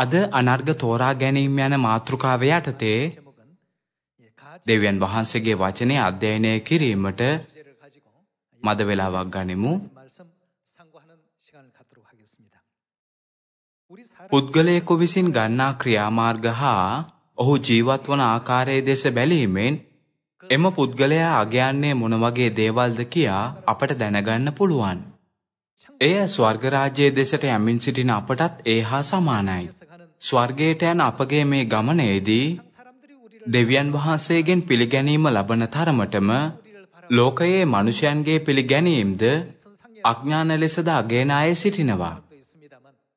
අද අනර්ග තෝරා ගැනීම යන මාතෘකාව යටතේ දෙවියන් වහන්සේගේ වචනය අධ්‍යයනය කිරීමට මද වේලාවක් ගනිමු. පුද්ගලයෙකු විසින් ගන්නා ක්‍රියාමාර්ග හා ඔහු ජීවත් වන ආකාරයේ දෙස බැලීමෙන් එම පුද්ගලයා අගයන්නේ මොන වගේ දේවල්ද කියා අපට දැනගන්න පුළුවන්. එය ස්වර්ගරාජයේ දෙසට යමින් සිටින අපටත් ඒ හා සමානයි. ස්වර්ගයට යන අපගේ මේ ගමනේදී දෙවියන් වහන්සේගෙන් පිළිගැනීම ලබන තරමටම ලෝකයේ මිනිසයන්ගේ පිළිගැනීමද අඥාන ලෙසද අගේන අය සිටිනවා.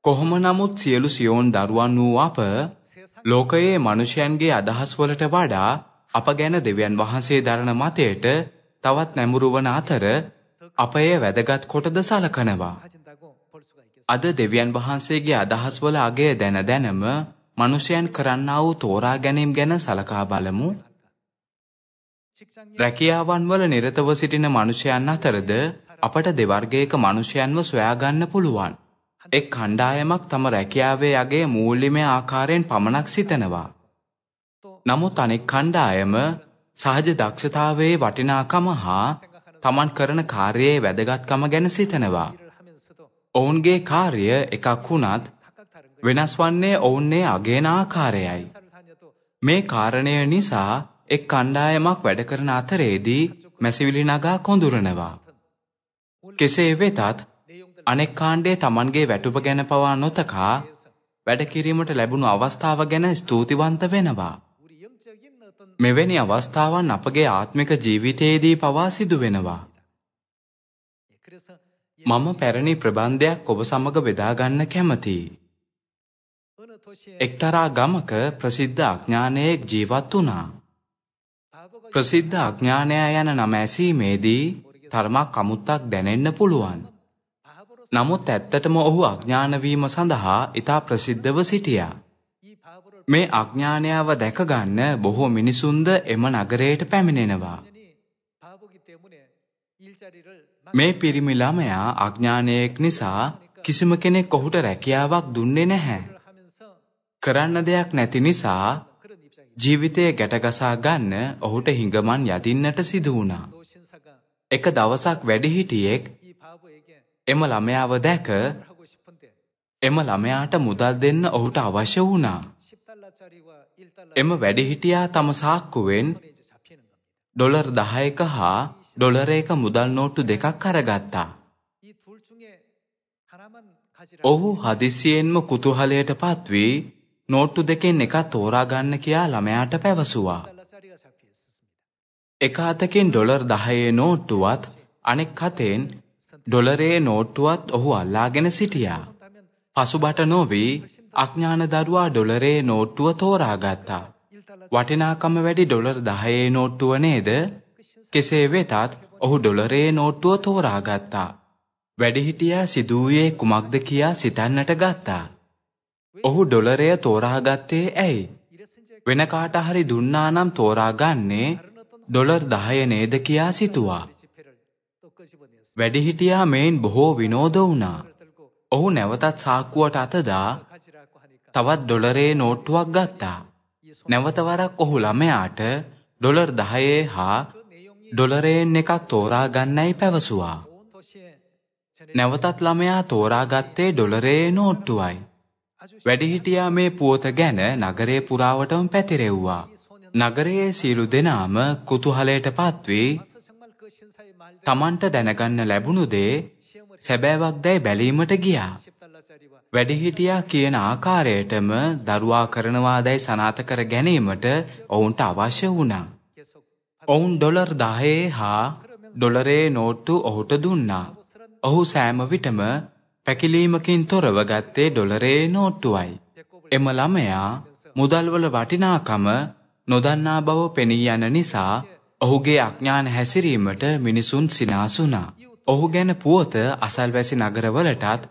කොහොම නමුත් සියලු සියෝන් දරුවන් වූ අප ලෝකයේ මිනිසයන්ගේ අදහස් වලට වඩා අප ගැන දෙවියන් වහන්සේ දරන මතයට තවත් නැඹුරු වන අතර අප එය වැදගත් කොටද සලකනවා. අද දෙවියන් වහන්සේගේ අදහස් වල අගය දැන දැනම මිනිසයන් කරන්නා වූ තෝරා ගැනීම ගැන සලකා බලමු. රැකියාවන් වල නිරතව සිටින මිනිසයන් අතරද අපට දෙවර්ගයක මිනිසයන්ව සොයා ගන්න පුළුවන්. එක් කණ්ඩායමක් තම රැකියාවේ යගේ මූල්‍යමය ආකාරයෙන් පමණක් සිතනවා. නමුත් අනෙක් කණ්ඩායම සහජ දක්ෂතාවයේ වටිනාකම හා තමන් කරන කාර්යයේ වැදගත්කම ගැන සිතනවා. ඔවුන්ගේ කාර්ය එකක් වුණත් වෙනස් වන්නේ ඔවුන්ගේ අගේන ආකාරයයි. මේ කාරණය නිසා එක් කණ්ඩායමක් වැඩ කරන අතරේදී මැසිවිලි නගා කොඳුරනවා. කෙසේ වෙතත් අනෙක් කාණ්ඩේ Tamanගේ වැටුප ගැන පවා නොතකා වැඩ කිරීමට ලැබුණු අවස්ථාව ගැන ස්තුතිවන්ත වෙනවා. මෙවැනි අවස්ථාවන් අපගේ ආත්මික ජීවිතයේදී පවා සිදු වෙනවා. මම පැරණි ප්‍රබන්ධයක් ඔබ සමග බෙදා ගන්න කැමතියි. එක්තරා ගමක ප්‍රසිද්ධ අඥානයෙක් ජීවත් වුණා. ප්‍රසිද්ධ අඥානයා යන නම ඇසීමේදී තරමක් අමුත්තක් දැනෙන්න පුළුවන්. නමුත් ඇත්තටම ඔහු අඥාන වීම සඳහා ඊට ප්‍රසිද්ධව සිටියා. මේ අඥානයාව දැකගන්න බොහෝ මිනිසුන්ද එම නගරයට පැමිණෙනවා. මේ පිරිමි ළමයා අඥානයෙක් නිසා කිසිම කෙනෙක් ඔහුට රැකියාවක් දුන්නේ නැහැ. කරන්න දෙයක් නැති නිසා ජීවිතය ගැටගසා ගන්න ඔහුට හිඟමන් යදින්නට සිදු වුණා. එක දවසක් වැඩිහිටියෙක් එම ළමයාව දැක එම ළමයාට මුදල් දෙන්න ඔහුට අවශ්‍ය වුණා. එම වැඩිහිටියා තම සාක්කුවෙන් ඩොලර් 10ක හා ඩොලර එක මුදල් නෝට්ටු දෙකක් අරගත්තා. ඔහු හදිසියෙන්ම කුතුහලයට පත්වී නෝට්ටු දෙකෙන් එකක් තෝරා ගන්න කියා ළමයාට පැවසුවා. එක අතකින් ඩොලර් 10ේ නෝට්ටුවත් අනෙක් අතෙන් ඩොලරේ නෝට්ටුවත් ඔහු අල්ලාගෙන සිටියා. පසුබට නොවි අඥාන දරුවා ඩොලරේ නෝට්ටුව තෝරාගත්තා. වටිනාකම වැඩි ඩොලර් 10ේ නෝට්ටුව නේද? කෙසේ වෙතත් ඔහු ඩොලරේ නෝට්ටුව තෝරාගත්තා. වැඩිහිටියා සිදුවයේ කුමක්ද කියා සිතන්නට ගත්තා. ඔහු ඩොලරය තෝරාගත්තේ ඇයි? වෙන කාට හරි දුන්නා නම් තෝරාගන්නේ ඩොලර් 10 නේද කියා සිතුවා. වැඩිහිටියා මේන් බොහෝ විනෝද වුණා. ඔහු නැවතත් සාක්කුවට අතදා තවත් ඩොලරේ නෝට්ටුවක් ගත්තා. නැවත වරක් ඔහු ළමයාට ඩොලර් 10 හා ඩොලරයෙන් එකක් තෝරා ගන්නයි පැවසුවා. නැවතත් ළමයා තෝරාගත්තේ ඩොලරයේ නෝට්ටුවයි. වැඩිහිටියා මේ පුවත ගැන නගරේ පුරාවටම පැතිරෙව්වා. නගරයේ සියලු දෙනාම කුතුහලයට පත්වී තමන්ට දැනගන්න ලැබුණු දේ සැබෑවක් දැයි බැලීමට ගියා. වැඩිහිටියා කියන ආකාරයටම දරුවා කරනවා දැයි සනාත කර ගැනීමට ඔවුන්ට අවශ්‍ය වුණා. 계속 ඔවුන් ඩොලර් 10 හා ඩොලරයේ නෝට්ටු ඔහුට දුන්නා. ඔහු සෑම විටම පැකිලීමකින් තොරව ගත්තේ ඩොලරයේ නෝට්ටුවයි. එම ළමයා මුදල්වල වටිනාකම නොදන්නා බව පෙනී යන නිසා ඔහුගේ අඥාන හැසිරීමට මිනිසුන් සිනාසුනා. ඔහු ගැන පුවත අසල්වැසි නගරවලටත්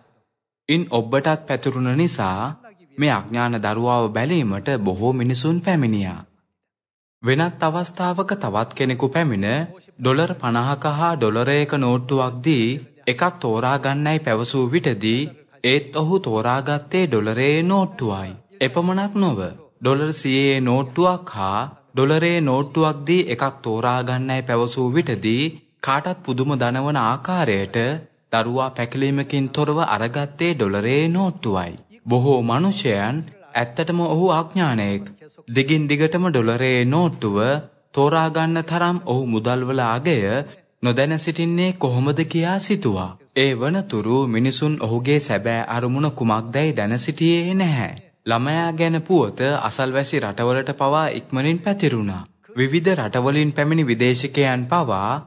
ඉන් ඔබ්බටත් පැතුරුණ නිසා මේ අඥාන දරුවාව බැලීමට බොහෝ මිනිසුන් පැමිණියා. වෙනත් අවස්ථාවක තවත් කෙනෙකු පැමිණ ඩොලර් 50ක හා ඩොලරයක නෝට්ටුවක් දී එකක් තෝරා ගන්නයි පැවසූ විටදී ඒත් ඔහු තෝරාගත්තේ ඩොලරයේ නෝට්ටුවයි. එපමණක් නොව ඩොලර් 100 නෝට්ටුවක් හා ඩොලරේ නෝට්ටුවක් දී එකක් තෝරා ගන්නයි පැවසූ විටදී කාටත් පුදුම දනවන ආකාරයට දරුවා පැකිලීමකින් තොරව අරගත්තේ ඩොලරේ නෝට්ටුවයි. බොහෝ මනුෂ්‍යයන් ඇත්තටම ඔහු අඥානයෙක්. දිගින් දිගටම ඩොලරේ නෝට්ටුව තෝරා ගන්න තරම් ඔහු මුදල්වල අගය නොදැන සිටින්නේ කොහොමද කියා සිතුවා. ඒ වනතුරු මිනිසුන් ඔහුගේ සැබෑ අරමුණ කුමක්දැයි දැන සිටියේ නැහැ. ළමයා ගැන පුවත අසල්වැසි රටවලට පවා ඉක්මනින් පැතිරුණා. විවිධ රටවලින් පැමිණි විදේශිකයන් පවා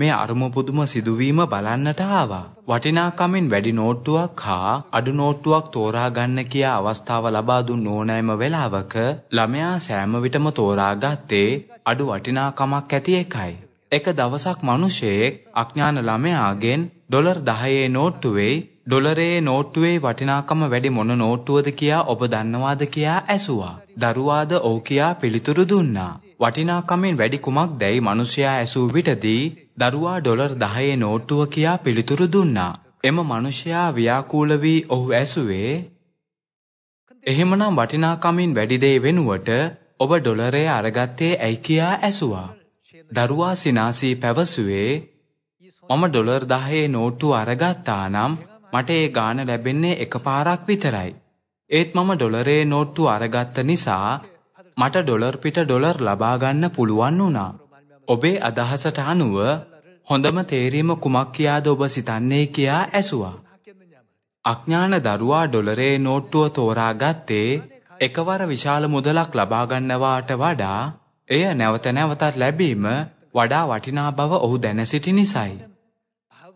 මේ අරුම පුදුම සිදුවීම බලන්නට ආවා. වටිනාකමින් වැඩි නෝට්ටුවක් හා අඩු නෝට්ටුවක් තෝරා ගන්න කියා අවස්ථාව ලබා දුන් ඕනෑම වෙලාවක ළමයා සෑම විටම තෝරාගත්තේ අඩු වටිනාකමක් ඇති එකයි. එක දවසක් මිනිසෙක් අඥාන ළමයාගෙන් ඩොලර් 10 නෝට්ටුවේ ඩොලරේ නෝට්ටුවේ වටිනාකම වැඩි මොන නෝට්ටුවද කියා ඔබ දන්නවාද කියා ඇසුවා. දරුවාද ඔව් කියා පිළිතුරු දුන්නා. වටිනාකමෙන් වැඩි කුමක්දැයි මිනිසයා ඇසූ විටදී දරුවා ඩොලර් 10 නෝට්ටුව කියා පිළිතුරු දුන්නා. එම මිනිසයා ව්‍යාකූල වී ඔහු ඇසුවේ එහෙමනම් වටිනාකමින් වැඩි දේ වෙනුවට ඔබ ඩොලරය අරගත්තේ ඇයි කියා ඇසුවා. දරුවා සිනාසී පැවසුවේ මම ඩොලර් 10 නෝට්ටුව අරගත්තා නම් මට ඒ ගාන ලැබෙන්නේ එකපාරක් විතරයි. ඒත් මම ඩොලරේ නෝට්ටු අරගත්ත නිසා මට ඩොලර් පිට ඩොලර් ලබා ගන්න පුළුවන් වුණා. ඔබේ අදහසට අනුව හොඳම තේරීම කුමක් කියාද ඔබ සිතන්නේ කියා ඇසුවා. අඥාන දරුවා ඩොලරේ නෝට්ටුව තෝරා ගත්තේ එකවර විශාල මුදලක් ලබා ගන්නවාට වඩා එය නැවත නැවතත් ලැබීම වඩා වටිනා බව ඔහු දැන සිටි නිසායි.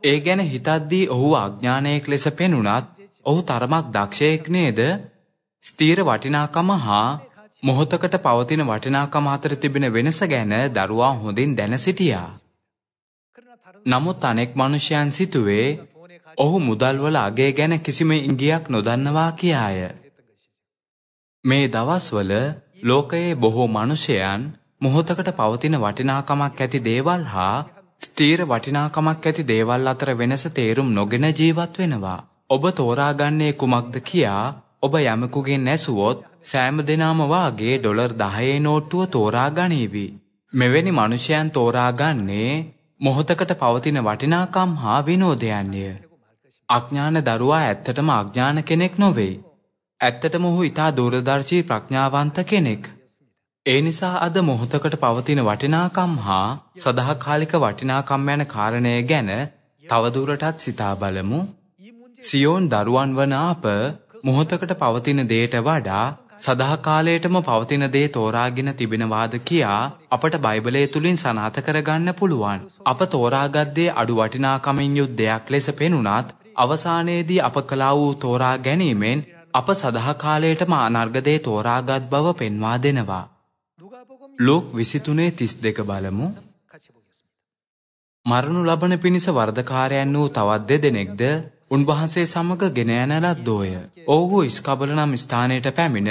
ඒ ගැන හිතද්දී ඔහු අඥානයෙක් ලෙස පෙනුනත් ඔහු තරමක් දක්ෂයෙක් නේද? ස්ථීර වටිනාකම හා මොහොතකට පවතින වටිනාකම අතර තිබෙන වෙනස ගැන දරුවා හොඳින් දැන සිටියා. නමුත් අනෙක් මිනිසයන් සිතුවේ ඔහු මුදල්වල අගය ගැන කිසිම ඉඟියක් නොදන්නවා කියාය. මේ දවස්වල ලෝකයේ බොහෝ මිනිසයන් මොහොතකට පවතින වටිනාකමක් ඇති දේවල් හා ස්ථීර වටිනාකමක් ඇති දේවල් අතර වෙනස තේරුම් නොගෙන ජීවත් වෙනවා. ඔබ තෝරාගන්නේ කුමක්ද කියා ඔබ යමකුගෙන් ඇසුවොත් සෑම දිනම වාගේ ඩොලර් 10 නෝට්ටුව තෝරා ගනීවි. මෙවැනි මිනිසයන් තෝරාගන්නේ මොහොතකට පවතින වටිනාකම් හා විනෝදයන්ය. අඥාන දරුවා ඇත්තටම අඥාන කෙනෙක් නොවේ. ඇත්තටම ඔහු ඊට දූරදර්ශී ප්‍රඥාවන්ත කෙනෙක්. ඒ නිසා අද මොහොතකට පවතින වටිනාකම් හා සදාකාලික වටිනාකම් යන කාරණය ගැන තවදුරටත් සිතා බලමු. සියෝන් දරුවන් වන අප මොහොතකට පවතින දෙයට වඩා සදාකාලයටම පවතින දේ තෝරාගෙන තිබෙනවාද කියා අපට බයිබලයේ තුලින් සනාථ කරගන්න පුළුවන්. අප තෝරාගත් දේ අඩු වටිනාකමින් යුත් දෙයක් ලෙස පෙනුනත් අවසානයේදී අප කළා වූ තෝරා ගැනීමෙන් අප සදාකාලයටම අනර්ග දේ තෝරාගත් බව පෙන්වා දෙනවා. ලෝක් 23:32 බලමු. මරණු ලබන පිණිස වර්ධකාරයන් වූ තවත් දෙදෙනෙක්ද උන්වහන්සේ සමග ගෙන යන ලද්දෝය. ඔව්හු ඉස්කබල නම් ස්ථානයට පැමිණ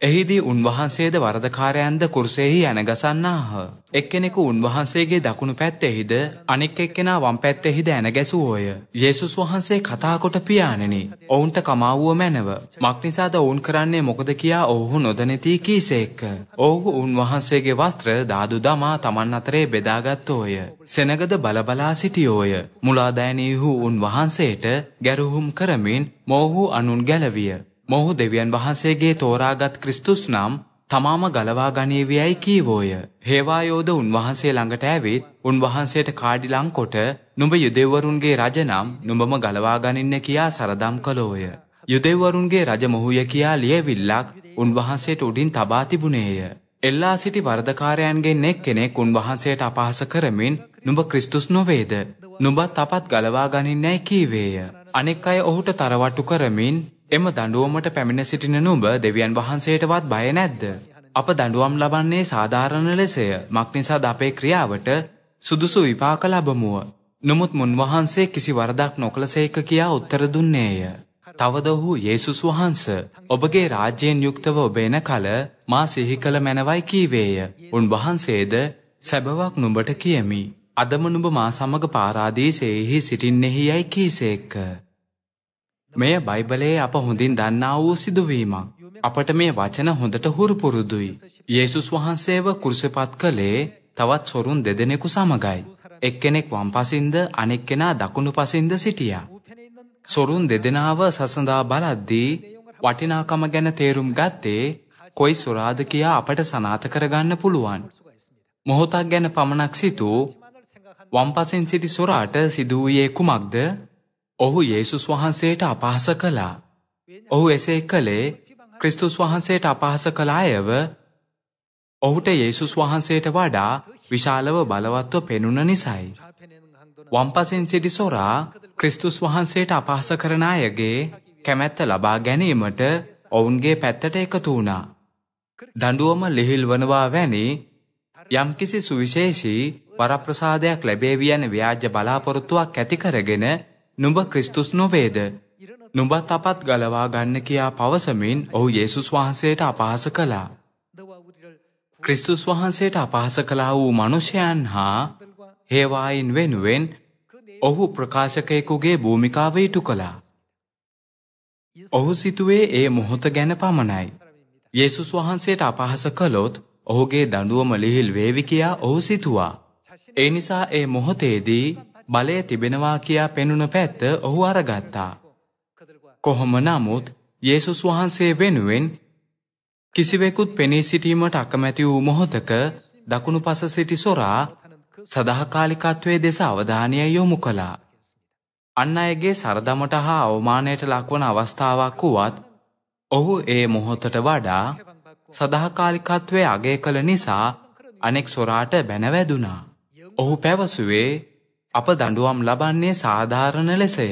එහිදී උන්වහන්සේද වරදකාරයන්ද කුරුසෙහි ඇනගසන්නාහ. එක්කෙනෙකු උන්වහන්සේගේ දකුණු පැත්තෙහිද අනෙක් එක්කෙනා වම් පැත්තෙහිද ඇනගැසුවෝය. යේසුස් වහන්සේ කතා කොට පියාණෙනි, ඔවුන්ට කමාවුව මැනව. මක්නිසාද ඔවුන් කරන්නේ මොකද කියා ඔවුහු නොදැනති කීසේක. ඔවුහු උන්වහන්සේගේ වස්ත්‍ර දාදු දමා තමන් අතරේ බෙදාගත්තෝය. සෙනගද බලබලා සිටියෝය. මුලාදෑනීහු උන්වහන්සේට ගැරුහුම් කරමින් මොවුහු අනුන් ගැලවිය. මොහු දෙවියන් වහන්සේගේ තෝරාගත් ක්‍රිස්තුස් නම් තමාම ගලවා ගනීවියයි කීවෝය. හේවායෝද උන්වහන්සේ ළඟට ඇවිත් උන්වහන්සේට කාඩි ලංකොට නුඹ යුදෙව්වරුන්ගේ රජ නම් නුඹම ගලවා ගනින්න කියා සරදම් කළෝය. යුදෙව්වරුන්ගේ රජ මොහුය කියා ලියවිල්ලක් උන්වහන්සේට උඩින් තබා තිබුණේය. එල්ලා සිටි වරදකාරයන්ගෙන් එක්කෙනෙක් උන්වහන්සේට අපහාස කරමින් නුඹ ක්‍රිස්තුස් නොවේද? නුඹත් අපත් ගලවා ගනින්නයි කීවේය. අනෙක් අය ඔහුට තරවට්ටු කරමින් එම දඬුවමට පැමිණ සිටින නුඹ දෙවියන් වහන්සේටවත් බය නැද්ද? අප දඬුවම් ලබන්නේ සාධාරණ ලෙසය. මක්නිසාද අපේ ක්‍රියාවට සුදුසු විපාක ලැබමුව. නමුත් මුන්වහන්සේ කිසි වරදක් නොකළසේක කියා උත්තර දුන්නේය. තවද ඔහු යේසුස් වහන්ස ඔබගේ රාජ්‍යයෙන් යුක්තව ඔබ එන කල මා සිහි කළ මැනවයි කීවේය. උන්වහන්සේද සැබවක් නුඹට කියමි. අදම නුඹ මා සමග පාරාදීසෙහි සිටින්නෙහි යයි කීසේක. මෙය බයිබලයේ අප හොඳින් දන්නා වූ සිදුවීමක්. අපට මේ වචන හොඳට හුරු පුරුදුයි. යේසුස් වහන්සේව කුරුසපත් කළේ තවත් සොරුන් දෙදෙනෙකු සමගයි. එක්කෙනෙක් වම්පසින්ද අනෙක් කෙනා දකුණුපසින්ද සිටියා. සොරුන් දෙදෙනාව සසඳා බලද්දී වටිනාකම ගැන තේරුම් ගත්තේ කොයි සොරාද කියා අපට සනාථ කරගන්න පුළුවන්. මොහොතක් ගැන පමණක් සිතූ වම්පසින් සිටි සොරාට සිදුවූයේ කුමක්ද ඔහු යේසුස් වහන්සේට අපහාස කළා. ඔහු එසේ කළේ ක්‍රිස්තුස් වහන්සේට අපහාස කළායව ඔහුට යේසුස් වහන්සේට වඩා විශාලව බලවත්ව පෙනුන නිසයි. වම්පසින් සිටි සොරා ක්‍රිස්තුස් වහන්සේට අපහාස කරන අයගේ කැමැත්ත ලබා ගැනීමට ඔවුන්ගේ පැත්තට එකතු වුණා. දඬුවම ලිහිල් වනවා වැනි යම්කිසි සුවිශේෂී වරප්‍රසාදයක් ලැබේවි යන ව්‍යාජ බලාපොරොත්තුවක් ඇති කරගෙන නුඹ ක්‍රිස්තුස් නොවේද? නුඹත් අපත් ගලවා ගන්න කියා පවසමින් ඔහු යේසුස් වහන්සේට අපහාස කළා. ක්‍රිස්තුස් වහන්සේට අපහාස කළා වූ මිනිසයන් හා හේවායින් වෙනුවෙන් ඔහු ප්‍රකාශකයෙකුගේ භූමිකාව ඉටු කළා. ඔහු සිතුවේ ඒ මොහොත ගැන පමණයි. යේසුස් වහන්සේට අපහාස කළොත් ඔහුගේ දඬුවම ලිහිල් වේවි කියා ඔහු සිතුවා. ඒ නිසා ඒ මොහොතේදී බලය තිබෙනවා කියා පෙනුන පැත්ත ඔහු අරගත්තා. කොහොම නමුත් යේසුස් වහන්සේ වෙනුවෙන් කිසිවෙකුත් පෙනී සිටීමට අකමැති වූ මොහොතක දකුණු පස සිටි සොරා සදාහකාලිකත්වයේ දෙස අවධානය යොමු කළා. අන් අයගේ සරදමට හා අවමානයට ලක්වන අවස්ථාවක් වුවත් ඔහු ඒ මොහොතට වඩා සදාහකාලිකත්වයේ අගය කළ නිසා අනෙක් සොරාට බැනවැදුනා. ඔහු පැවසුවේ අප දඬුවම් ලබන්නේ සාධාරණ ලෙසය.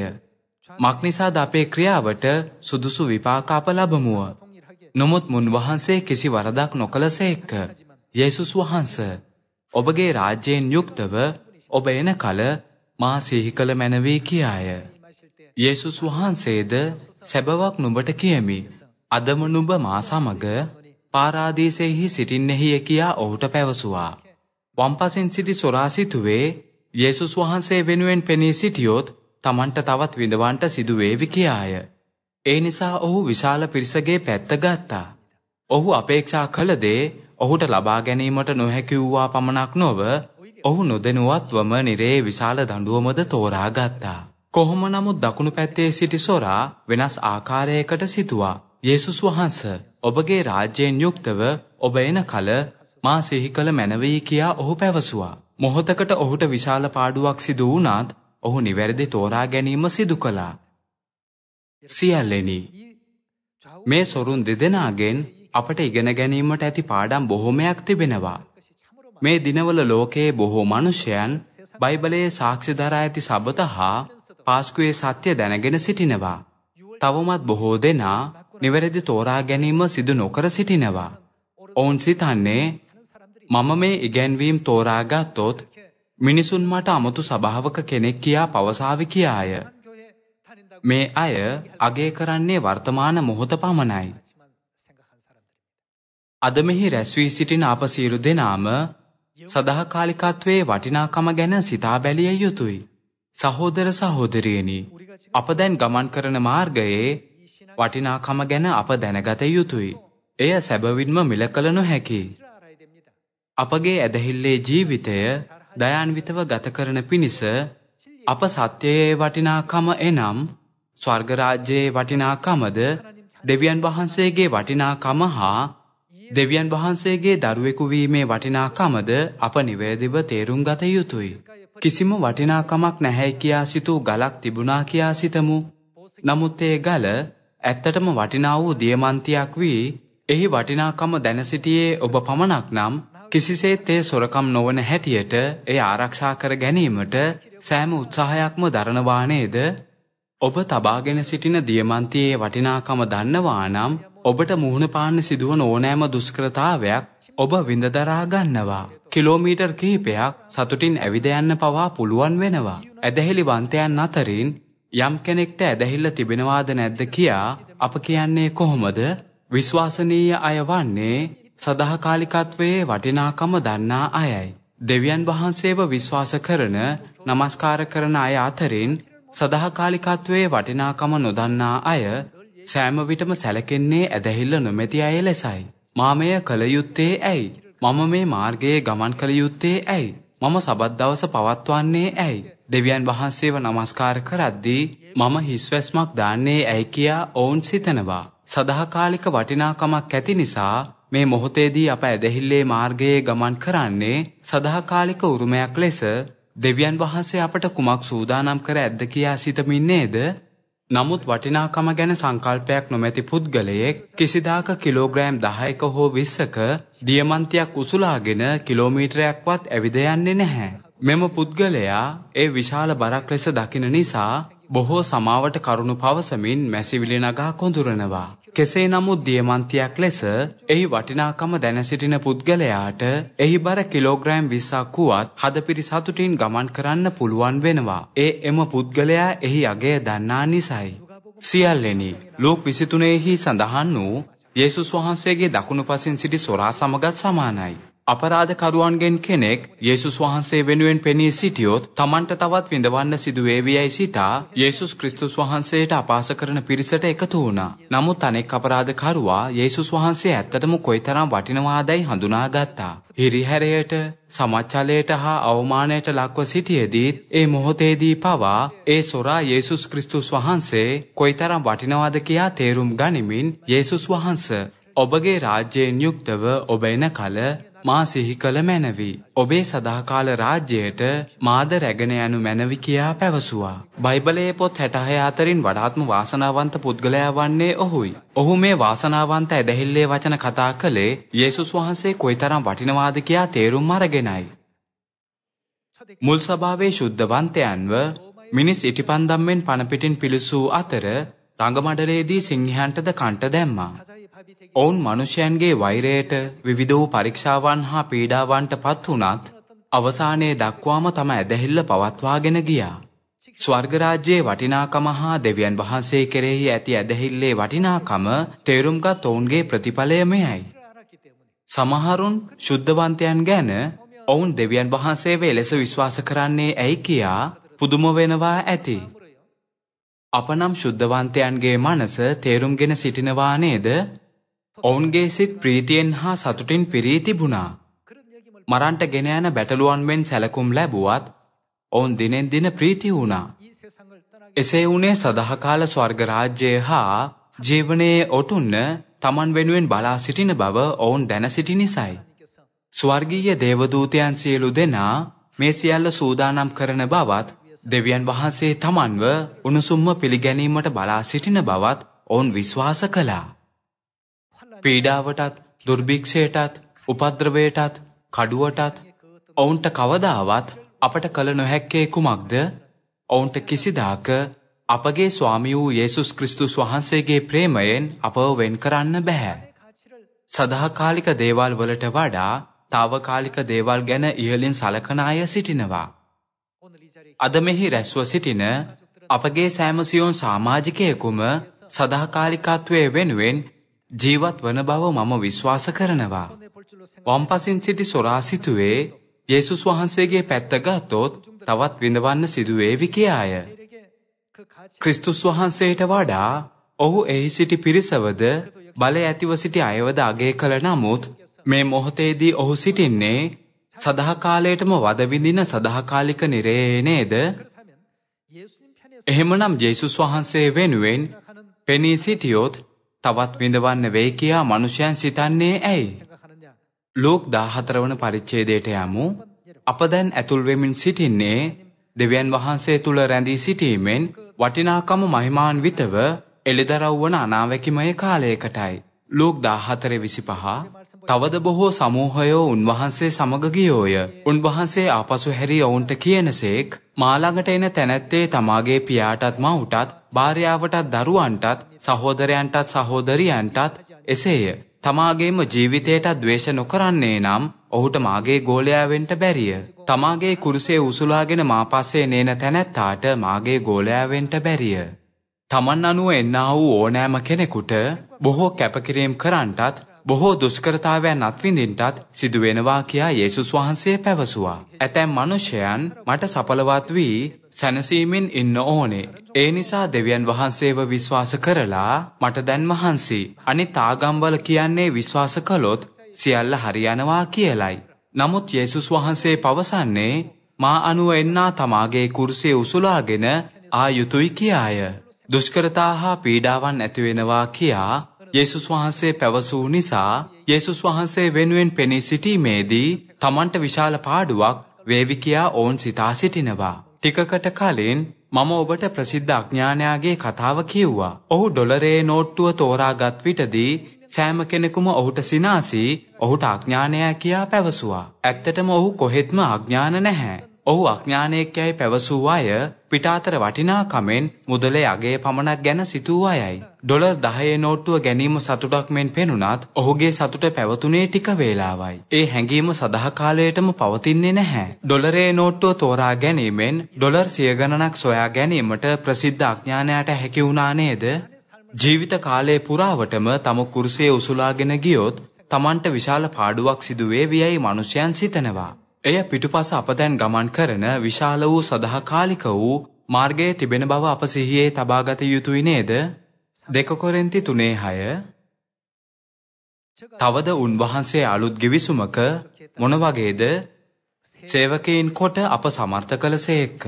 මක්නිසාද අපේ ක්‍රියාවට සුදුසු විපාක අප ලබමුව. නොමුත් මුන් වහන්සේ කිසි වරදක් නොකළසේක. යේසුස් වහන්ස ඔබගේ රාජ්‍යයෙන් යුක්තව ඔබ එන කල මා සිහි කළ මැනවී කියාය. යේසුස් වහන්සේද සැබවක් නුඹට කියමි. අදම නුඹ මා සමග පාරාදීසයෙහි සිටින්නෙහිය කියා ඔහුට පැවසුවා. වම්පසින් සිටි සොරාසිතුවේ යේසුස් වහන්සේ වෙනුවෙන් පෙනී සිටියොත් තමන්ට තවත් විඳවන්ට සිදුවේවි කියාය. ඒ නිසා ඔහු විශාල පිරිසගේ පැත්ත ගත්තා. ඔහු අපේක්ෂා කළ දේ ඔහුට ලබා ගැනීමට නොහැකි වූවා පමණක් නොව ඔහු නොදැනුවත්වම නිරේ විශාල දඬුවමද තෝරා ගත්තා. කොහොම නමුත් දකුණු පැත්තේ සිටි සොරා වෙනස් ආකාරයකට සිතුවා. යේසුස් වහන්ස ඔබගේ රාජ්‍යයෙන් යුක්තව ඔබ එන කල මා සිහි කළ මැනවී කියා ඔහු පැවසුවා. මොහොතකට ඔහුට විශාල පාඩුවක් සිදු වුණත් ඔහු නිවැරදි තෝරා ගැනීම සිදු කළා. සියල්ලෙනි මේ සොරුන් දෙදෙනාගෙන් අපට ඉගෙන ගැනීමට ඇති පාඩම් බොහොමයක් තිබෙනවා. මේ දිනවල ලෝකයේ බොහෝ මනුෂ්‍යයන් බයිබලයේ සාක්ෂි දරා ඇති සබත හා පාස්කුවේ සත්‍ය දැනගෙන සිටිනවා. තවමත් බොහෝ දෙනා නිවැරදි තෝරා ගැනීම සිදු නොකර සිටිනවා. ඔවුන් සිතන්නේ මම මේ ඉගැන්වීම් තෝරාගත්තොත් මිනිසුන් මට අමුතු සභාවක කෙනෙක් කියා පවසාවි කියාය. මේ අය අගේ කරන්නේ වර්තමාන මොහොත පමණයි. අද මෙහි රැස්වී සිටින අප සියලු දෙනාම සදාකාලිකත්වයේ වටිනාකම ගැන සිතා බැලිය යුතුයි. සහෝදර සහෝදරියනි, අප දැන් ගමන් කරන මාර්ගයේ වටිනාකම ගැන අප දැනගත යුතුයි. එය සැබවින්ම මිල කළ නොහැකි. අපගේ ඇදහිල්ලේ ජීවිතය දයාන්විතව ගත කරන පිණිස අප සත්‍යයේ වටිනාකම එනම් ස්වර්ගරාජ්‍යයේ වටිනාකමද දෙවියන් වහන්සේගේ වටිනාකම හා දෙවියන් වහන්සේගේ දරුවෙකු වීමේ වටිනාකමද අප නිවැරදිව තේරුම් ගත යුතුයි. කිසිම වටිනාකමක් නැහැ කියා සිතූ ගලක් තිබුණා කියා සිතමු. නමුත් ඒ ගල ඇත්තටම වටිනා වූ දියමන්තියක් වී එහි වටිනාකම දැන සිටියේ ඔබ පමණක් නම් කිසිසේත් ඒ සොරකම් නොවන හැටියට එය ආරක්ෂා කර ගැනීමට සෑම උත්සාහයක්ම දරනවා නේද? ඔබ තබාගෙන සිටින දියමන්තියේ වටිනාකම දන්නවා නම් ඔබට මුහුණ පාන්න සිදුවන ඕනෑම දුෂ්කරතාවයක් ඔබ විඳ දරා ගන්නවා. කිලෝමීටර් කිහිපයක් සතුටින් ඇවිද යන්න පවා පුළුවන් වෙනවා. ඇදහිලි වන්තයන් අතරින් යම් කෙනෙක්ට ඇදහිල්ල තිබෙනවාද නැද්ද කියා අප කියන්නේ කොහොමද? විශ්වාසනීය අය වන්නේ සදාකාලිකත්වයේ වටිනාකම දන්නා අයයි. දෙවියන් වහන්සේව විශ්වාස කරන, নমස්කාර කරන අය අතරින් සදාකාලිකත්වයේ වටිනාකම නොදන්නා අය සෑම විටම සැලකෙන්නේ ඇදහිල්ල නොමැති අය ලෙසයි. මාමය කල යුත්තේ ඇයි? මම මේ මාර්ගයේ ගමන් කළ යුත්තේ ඇයි? මම සබත් දවස පවත්වන්නේ ඇයි? දෙවියන් වහන්සේව নমස්කාර කරද්දී මම හිස්වැස්මක් දාන්නේ ඇයි කියා ඔවුන් සිතනවා. සදාකාලික වටිනාකමක් ඇති නිසා මේ මොහොතේදී අප ඇදහිල්ලේ මාර්ගයේ ගමන් කරන්නේ සදාකාලික උරුමයක් ලෙස දෙවියන් වහන්සේ අපට කුමක් සූදානම් කර ඇද්ද කියා සිතමින් නේද? නමුත් වටිනාකම ගැන සංකල්පයක් නොමැති පුද්ගලයෙක් කිසිදාක කිලෝග්‍රෑම් 10ක හෝ 20ක දියමන්තියක් උසුලාගෙන කිලෝමීටරයක්වත් ඇවිද යන්නේ නැහැ. මෙම පුද්ගලයා ඒ විශාල බරක් ලෙස දකින නිසා බොහෝ සමාවට කරුණු පවසමින් මැසිවිලි නගා කොඳුරනවා. කෙසේ නමුත් දියමන්තියක් ලෙස එහි වටිනාකම දැන සිටින පුද්ගලයාට එහි බර කිලෝග්‍රෑම් 20ක් වුවත් හදපිරි සතුටින් ගමන් කරන්න පුළුවන් වෙනවා. ඒ එම පුද්ගලයා එහි අගය දන්නා නිසායි. සියල්ලෙනි ලෝක 23 සඳහන් වූ යේසුස් වහන්සේගේ දකුණු පසින් සිටි සොරා සමගත් සමානයි. අපරාධකරුවන්ගෙන් කෙනෙක් යේසුස් වහන්සේ වෙනුවෙන් පෙනී සිටියොත් තමන්ට තවත් විඳවන්න සිදු වේවියයි සිතා යේසුස් ක්‍රිස්තුස් වහන්සේට අපහාස කරන පිරිසට එකතු වුණා. නමුත් අනෙක් අපරාධකරුවා යේසුස් වහන්සේ ඇත්තටම කොයිතරම් වටිනවාදයි හඳුනාගත්තා. හිරිහැරයට, සමච්චලයට හා අවමානයට ලක්ව සිටියේදීත් ඒ මොහොතේදී පවා ඒ සොරා යේසුස් ක්‍රිස්තුස් වහන්සේ කොයිතරම් වටිනවද කියා තේරුම් ගනිමින් යේසුස් වහන්සේ ඔබගේ රාජ්‍යයෙන් යුක්තව ඔබ එන කල මා සිහි කළ මැනවි. ඔබේ සදාකාල රාජ්‍යයට මාද රැගෙන යනු මැනවි කියා පැවසුවා. බයිබලයේ පොත් 66 අතරින් වඩාත්ම වාසනාවන්ත පුද්ගලයා වන්නේ ඔහුයි. ඔහු මේ වාසනාවන්ත ඇදහිල්ලේ වචන කතා කළේ යේසුස් වහන්සේ කොයිතරම් වටිනවාද කියා තේරුම් අරගෙනයි. මුල් සභාවේ ශුද්ධවන්තයන්ව මිනිස් ඉටිපන්දම්මෙන් පණ පිටින් පිලිසූ අතර රංගමඩලේදී සිංහයන්ටද කන්ට දැම්මා. ඔවුන් මනුෂ්‍යයන්ගේ වෛරයට විවිධ වූ පරීක්ෂාවන් හා පීඩාවන්ට පත් වුණත් අවසානයේ දක්වාම තම ඇදහිල්ල පවත්වාගෙන ගියා. ස්වර්ග රාජ්‍යයේ වටිනාකම හා දෙවියන් වහන්සේ කෙරෙහි ඇති ඇදහිල්ලේ වටිනාකම තේරුම්ගත් ඔවුන්ගේ ප්‍රතිඵලය මෙයයි. සමහරුන් ශුද්ධවන්තයන් ගැන ඔවුන් දෙවියන් වහන්සේව එලෙස විශ්වාස කරන්නේ ඇයි කියා පුදුම වෙනවා ඇති. අප නම් ශුද්ධවන්තයන්ගේ මනස තේරුම්ගෙන සිටිනවා නේද? ඔවුන්ගේ සිත් ප්‍රීතියෙන් හා සතුටින් පිරී තිබුණා. මරන්ට ගෙන යන බැටළුවන් මෙන් සැලකුම් ලැබුවත් ඔවුන් දිනෙන් දින ප්‍රීති වුණා. එසේ වුණේ සදහකාල ස්වර්ග රාජ්‍යය හා ජීවනයේ ඔටුන්න තමන් වෙනුවෙන් බලා සිටින බව ඔවුන් දැන සිටි නිසායි. ස්වර්ගීය දේවදූතයන් සියලු දෙනා මේ සියල්ල සූදානම් කරන බවත් දෙවියන් වහන්සේ තමන්ව උණුසුම්ම පිළිගැනීමට බලා සිටින බවත් ඔවුන් විශ්වාස කළා. පීඩාවටත් දුර්භික්ෂයටත් උපද්‍රවයටත් කඩුවටත් ඔවුන්ට කවදාවත් අපට කළ නොහැක්කේ කුමක්ද? ඔවුන්ට කිසිදාක අපගේ ස්වාමි වූ යේසුස් ක්‍රිස්තුස් වහන්සේගේ ප්‍රේමයෙන් අපව වෙන් කරන්න බෑ. සදාකාලික දේවල් වලට වඩා తాවකාලික දේවල් ගැන ඉහළින් සලකන අය සිටිනවා. අද මෙහි රැස්ව සිටින අපගේ සෑම සියොන් සමාජිකයෙකුම සදාකාලිකත්වයේ වෙනුවෙන් ජීවත් වන බව මම විශ්වාස කරනවා. වම්පසින් සිටි සොරා සිටුවේ යේසුස් වහන්සේගේ පැත්ත ගත්තොත් තවත් විඳවන්න සිදුවේවි කියාය. ක්‍රිස්තුස් වහන්සේට වඩා ඔහු එහි සිටි පිරිසවද බලය ඇතිව සිටි අයවද අගය කළ නමුත් මේ මොහොතේදී ඔහු සිටින්නේ සදාකාලයටම වද විඳින සදාකාලික නිරයේ නේද? එහෙමනම් යේසුස් වහන්සේ වෙනුවෙන් පෙනී සිටියොත් තවත් විඳවන්න වෙයි කියා මිනිසයන් සිතන්නේ ඇයි? ලෝක් 14 වන පරිච්ඡේදයට යමු. අප දැන් ඇතුල් වෙමින් සිටින්නේ දෙවියන් වහන්සේ තුල රැඳී සිටීමෙන් වටිනාකම මහිමාන්විතව එළිදරව් වන අනාවැකිමය කාලයකටයි. ලෝක් 14:25 තවද බොහෝ සමූහයෝ උන්වහන්සේ සමග ගියෝය. උන්වහන්සේ ආපසු හැරී ඔවුන්ට කියනසේක් මා ළඟට එන තැනැත්තේ තමාගේ පියාටත් මව්ටත් භාර්යාවටත් දරුවන්ටත් සහෝදරයන්ටත් සහෝදරියන්ටත් එසේය. තමාගේම ජීවිතයට ද්වේෂ නොකරන්නේ නම් ඔහුට මාගේ ගෝලයා වෙන්න බැරිය. තමාගේ කුරුසේ උසුලාගෙන මා පස්සේ නේන තැනැත්තාට මාගේ ගෝලයා වෙන්න බැරිය. තමන් අනුව එන්නා වූ ඕනෑම කෙනෙකුට බොහෝ කැපකිරීම් කරන්නටත් බොහෝ දුෂ්කරතාවයන් අත්විඳින්නටත් සිදු වෙනවා කියා යේසුස් වහන්සේ පැවසුවා. ඇතැම් මිනිසයන් මට සඵලවත් වී සැනසීමෙන් ඉන්න ඕනේ. ඒ නිසා දෙවියන් වහන්සේව විශ්වාස කරලා මට දැන් මහන්සි. අනිත් ආගම්වල කියන්නේ විශ්වාස කළොත් සියල්ල හරියනවා කියලයි. නමුත් යේසුස් වහන්සේ පවසන්නේ මා අනුව එන්නා තමාගේ කුරුසිය උසුලාගෙන ආ යුතුයි කියාය. දුෂ්කරතා හා පීඩාවන් ඇති වෙනවා කියා යේසුස් වහන්සේ පැවසූ නිසා යේසුස් වහන්සේ වෙනුවෙන් පෙනී සිටීමේදී Tamanට විශාල පාඩුවක් වේවි කියා ඔවුන් සිතා සිටිනවා. ටිකකට කලින් මම ඔබට ප්‍රසිද්ධ අඥානයාගේ කතාව කිව්වා. ඔහු ඩොලරේ නෝට්ටුව තෝරාගත් විටදී සෑම කෙනෙකුම ඔහුට සිනාසී ඔහුට අඥානයා කියා පැවසුවා. ඇත්තටම ඔහු කොහෙත්ම අඥාන නැහැ. ඔහු අඥානයෙක් යයි පැවසූ අය පිටාතර වටිනාකමෙන් මුදලේ අගේ පමණක් ගැන සිතූ අයයි. ඩොලර් 10 නෝට්ටුව ගැනීම සතුටක් මෙන් පෙනුනත් ඔහුගේ සතුට පැවතුනේ ටික වේලාවයි. ඒ හැඟීම සදාකාලයටම පවතින්නේ නැහැ. ඩොලරේ නෝට්ටුව තෝරා ගැනීමෙන් ඩොලර් සිය ගණනක් සොයා ගැනීමට ප්‍රසිද්ධ අඥානයාට හැකි වුණා නේද? ජීවිත කාලය පුරාවටම තම කුරුසියේ උසුලාගෙන ගියොත් Tamanට විශාල පාඩුවක් සිදු වේවියයි මිනිසයන් සිතනවා. එය පිටුපස අප දැන් ගමන් කරන විශාල වූ සදාකාලික වූ මාර්ගයේ තිබෙන බව අප සිහියේ තබාගත යුතුයි නේද? දෙක කොරින්ති 3:6 තවද උන්වහන්සේ අලුත් givisumක මොන වගේද සේවකයින් කොට අප සමර්ථ කළසේක.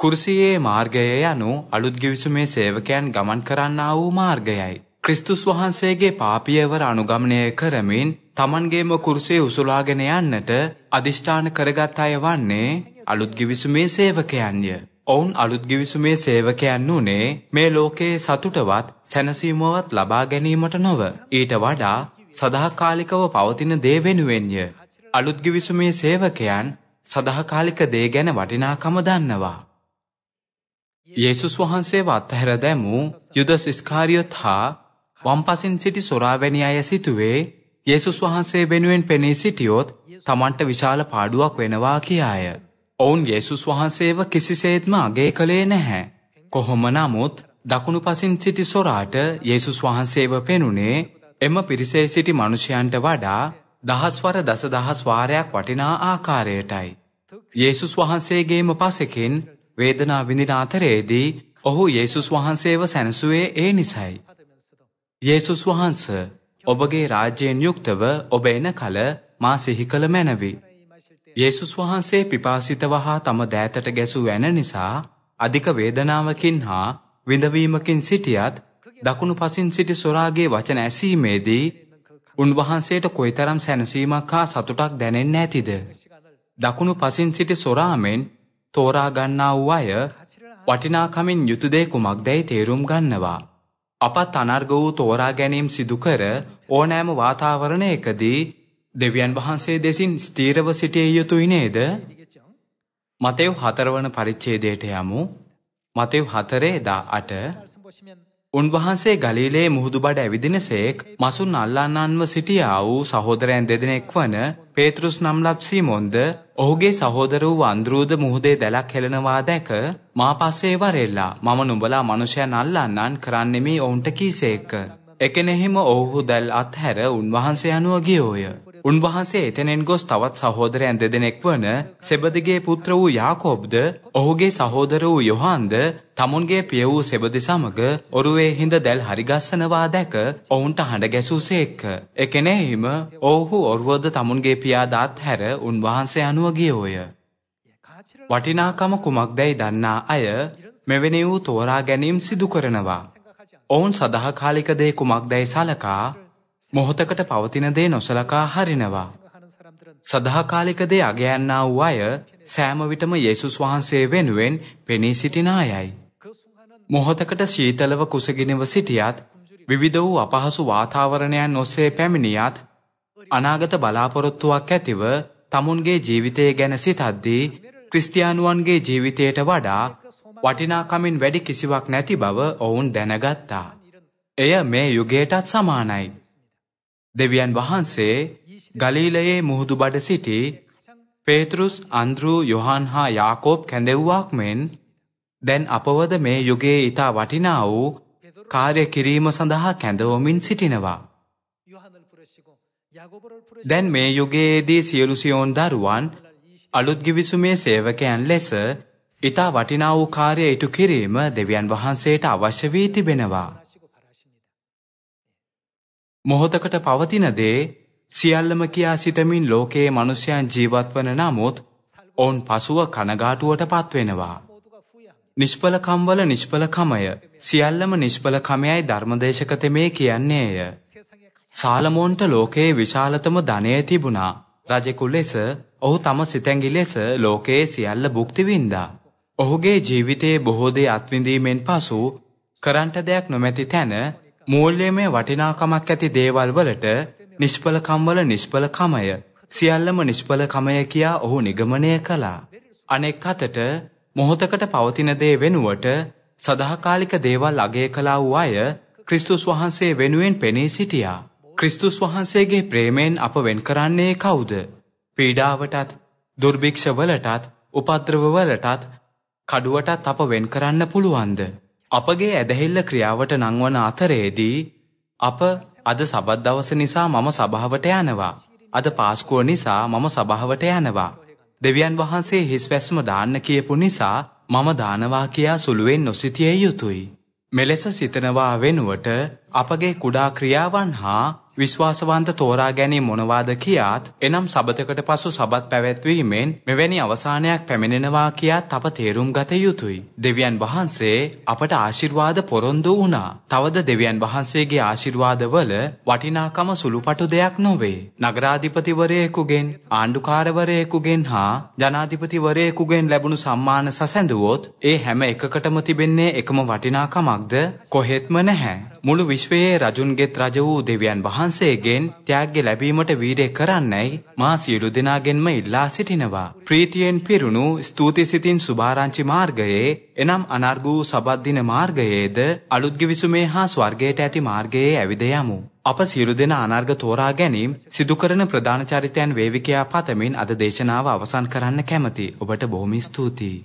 කුර්සියේ මාර්ගය යනු අලුත් givisumේ සේවකයන් ගමන් කරන්නා වූ මාර්ගයයි. ක්‍රිස්තුස් වහන්සේගේ පාපියවර අනුගමනය කරමින් Tamanගේම කුර්සියේ උසුලාගෙන යන්නට අදිෂ්ඨාන කරගත් අය වන්නේ අලුත් givisumේ සේවකයන්ය. ඔවුන් අලුත් givisumේ සේවකයන් නුනේ මේ ලෝකයේ සතුටවත් සැනසීමවත් ලබා ගැනීමට නොව ඊට වඩා සදාකාලිකව පවතින දේ වෙනුවෙන්ය. අලුත් givisumේ සේවකයන් සදාකාලික දේ ගැන වටිනාකම දන්නවා. යේසුස් වහන්සේව අත්හැර දැමූ යුදස් ඉස්කාරියොත් හා වම්පසින් සිටි සොරාවැනි අය සිතුවේ යේසුස් වහන්සේ වෙනුවෙන් පෙනී සිටියොත් Tamanට විශාල පාඩුවක් වෙනවා කියාය. ඔවුන් යේසුස් වහන්සේව කිසිසේත්ම අගය කළේ නැහැ. කොහොම නමුත් දකුණු පසින් සිටි සොරාට යේසුස් වහන්සේව පෙනුනේ එම පිරිසේ සිටි මිනිසයන්ට වඩා දහස්වර දසදහස් වාරයක් වටිනා ආකාරයටයි. යේසුස් වහන්සේගේම පසෙකින් වේදනා විඳින අතරේදී ඔහු යේසුස් වහන්සේව සැනසුවේ ඒ නිසයි. යේසුස් වහන්ස ඔබගේ රාජ්‍යයෙන් යුක්තව ඔබ එන කල මා සිහි කළ මැනවි. යේසුස් වහන්සේ පිපාසිතව හා තම දෑතට ගැසූ ඇන නිසා අධික වේදනාවකින් හා විඳවීමකින් සිටියත් දකුණු පසින් සිටි සොරාගේ වචන ඇසීමේදී උන්වහන්සේට කොයිතරම් සැනසීමක් හා සතුටක් දැනෙන්නේ නැතිද? දකුණු පසින් සිටි සොරාමෙන් තෝරා ගන්නා වූ අය වටිනාකමින් යුතු දේ කුමක්දැයි තේරුම් ගන්නවා. අපත් අනර්ග වූ තෝරා ගැනීම සිදු කර ඕනෑම වාතාවරණයකදී දෙවියන් වහන්සේ දෙසින් ස්ථීරව සිටිය යුතුයි නේද? මතෙව් 4 වන පරිච්ඡේදයට යමු. මතෙව් 4:18 උන්වහන්සේ ගලීලයේ මුහුදුබඩ ඇවිදිනසේක් මසුන් අල්ලන්නන්ව සිටියා වූ සහෝදරයන් දෙදෙනෙක් වන පේතෘස් නම් ලබ් සීමොන්ද ඔහුගේ සහෝදර වූ අන්ද්‍රූද මුහුදේ දැලක් හෙළනවා දැක මා පස්සේ වරෙල්ලා මම නුඹලා මනුෂ්‍යයන් අල්ලන්නන් කරන්නෙමි ඔවුන්ට කීසේක එකෙනෙහිම ඔවුහු දැල් අත්හැර උන්වහන්සේ අනුව ගියෝය. උන්වහන්සේ එතනෙන් ගොස් තවත් සහෝදරයන් දෙදෙනෙක් වන සෙබදිගේ පුත්‍ර වූ යාකෝබ්ද ඔහුගේ සහෝදර වූ යොහන්ද තමුන්ගේ පිය වූ සෙබදි සමග ඔරුවේ හිඳ දැල් හරිගස්සනවා දැක ඔවුන්ට හඬ ගැසූසේක්ක. එකෙනෙහිම ඔවුහු ඔරුවද තමුන්ගේ පියා දාත් හැර උන්වහන්සේ අනුව ගියෝය. වටිනාකම කුමක්දැයි දන්නා අය මෙවැනි වූ තෝරා ගැනීම් සිදු කරනවා. ඔවුන් සදාකාලික දේ කුමක්දැයි සලකා මොහොතකට පවතින දේ නොසලකා හරිනවා. සදාකාලික දේ අගයන්නා වූ අය සෑම විටම යේසුස් වහන්සේ වෙනුවෙන් පෙනී සිටින අයයි. මොහොතකට ශීතලව කුසගිනව සිටියත් විවිධ වූ අපහසු වාතාවරණයන් ඔස්සේ පැමිණියත් අනාගත බලාපොරොත්තුවක් ඇතිව තමුන්ගේ ජීවිතය ගැන සිතද්දී ක්‍රිස්තියානුවන්ගේ ජීවිතයට වඩා වටිනාකමින් වැඩි කිසිවක් නැති බව ඔවුන් දැනගත්තා. එය මේ යුගයටත් සමානයි. දෙවියන් වහන්සේ ගලීලයේ මුහුදු බඩ සිටි පේතෘස් අන්ද්‍රූ යොහන් හා යාකෝබ් කැඳෙව්වාක් මෙන් දැන් අපවද මේ යුගයේ ඊතා වටිනා වූ කාර්ය කිරීම සඳහා කැඳවමින් සිටිනවා. දැන් මේ යුගයේදී සියලු සියොන් දරුවන් අලුත් ගිවිසුමේ සේවකයන් ලෙස ඊතා වටිනා වූ කාර්ය ඉටු කිරීම දෙවියන් වහන්සේට අවශ්‍ය වී තිබෙනවා. මොහොතකට පවතින දේ සියල්ලම කියා සිතමින් ලෝකයේ මිනිසයන් ජීවත් වන නමුත් ඔවුන් පසුව කනගාටුවට පත්වෙනවා. නිෂ්පලකම්වල නිෂ්පලකමය සියල්ලම නිෂ්පලකමයයි ධර්මදේශක තෙමේ කියන්නේය. සාලමෝන්ට ලෝකයේ විශාලතම ධනය තිබුණා. රජෙකු ලෙස ඔහු තම සිතැඟි ලෙස ලෝකයේ සියල්ල භුක්තිවින්දා. ඔහුගේ ජීවිතයේ බොහෝ දේ අත්විඳීමෙන් පසු කරන්ට දෙයක් නොමැති තැන මූල්‍යමය වටිනාකමක් ඇති දේවල් වලට නිෂ්පලකම්වල නිෂ්පලකමය සියල්ලම නිෂ්පලකමය කියා ඔහු නිගමනය කළා. අනෙක් අතට මොහොතකට පවතින දේ වෙනුවට සදාකාලික දේවල් අගය කළා වූ අය ක්‍රිස්තුස් වහන්සේ වෙනුවෙන් පෙනී සිටියා. ක්‍රිස්තුස් වහන්සේගේ ප්‍රේමයෙන් අප වෙන් කරන්නේ කවුද? පීඩාවටත්, දුර්භික්ෂවලටත්, උපද්‍රවවලටත්, කඩුවටත් අප වෙන් කරන්න පුළුවන්ද? අපගේ ඇදහිල්ල ක්‍රියාවට නංවන අතරේදී අප අද සබත් දවස නිසා මම සභාවට යනවා. අද පාස්කුව නිසා මම සභාවට යනවා. දෙවියන් වහන්සේ හිස් වැස්ම දාන්න කියපු නිසා මම දානවා කියා සුළුවෙන් නොසිතිය යුතුයි. මෙලෙස සිතනවා වෙනුවට අපගේ කුඩා ක්‍රියාවන් හා විශ්වාසවන්ත තෝරා ගැනීම මොනවාද කියාත් එනම් සබතකට පසු සබත් පැවැත්වීමෙන් මෙවැනි අවසානයක් පැමිණෙනවා කියාත් අප තේරුම් ගත යුතුයි. දෙවියන් වහන්සේ අපට ආශිර්වාද පොරොන්දු වුණා. තවද දෙවියන් වහන්සේගේ ආශිර්වාදවල වටිනාකම සුළුපටු දෙයක් නොවේ. නගරාධිපතිවරයෙකුගෙන් ආණ්ඩුකාරවරයෙකුගෙන් හා ජනාධිපතිවරයෙකුගෙන් ලැබුණු සම්මාන සැසඳුවොත් ඒ හැම එකකටම තිබෙන්නේ එකම වටිනාකමක්ද කොහෙත්ම නැහැ. මුළු විශ්වයේ රජුන්ගෙත් රජ වූ දෙවියන් වහන්සේගෙන් ත්‍යාග්‍ය ලැබීමට වීරය කරන්නයි මා සියලු දෙනාගෙන්ම ඉල්ලා සිටිනවා. ප්‍රීතියෙන් පිරුණු ස්තුති සිතින් සුභාරංචි මාර්ගයේ එනම් අනර්ග වූ සබත් දින මාර්ගයේද අලුත් ගිවිසුමේ හා ස්වර්ගයට ඇති මාර්ගයේ ඇවිද යමු. අප සියලු දෙනා අනර්ග තෝරා ගැනීම සිදු කරන ප්‍රධාන චරිතයන් වේවි කියා පතමින් අද දේශනාව අවසන් කරන්න කැමැති. ඔබට බොහොම ස්තුතියි.